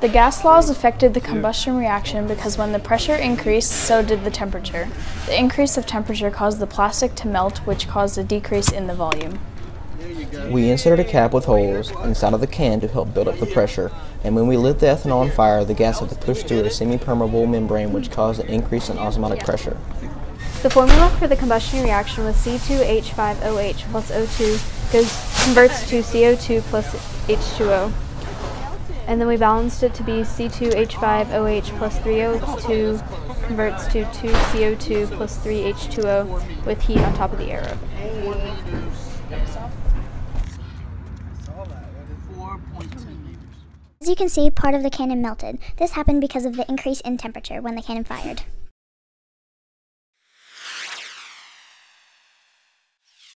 The gas laws affected the combustion reaction because when the pressure increased, so did the temperature. The increase of temperature caused the plastic to melt, which caused a decrease in the volume. We inserted a cap with holes inside of the can to help build up the pressure, and when we lit the ethanol on fire, the gas had to push through a semi-permeable membrane which caused an increase in osmotic pressure. The formula for the combustion reaction was C2H5OH plus O2 goes, converts to CO2 plus H2O and then we balanced it to be C2H5OH plus 3O2 converts to 2CO2 plus 3H2O with heat on top of the arrow. As you can see, part of the cannon melted. This happened because of the increase in temperature when the cannon fired.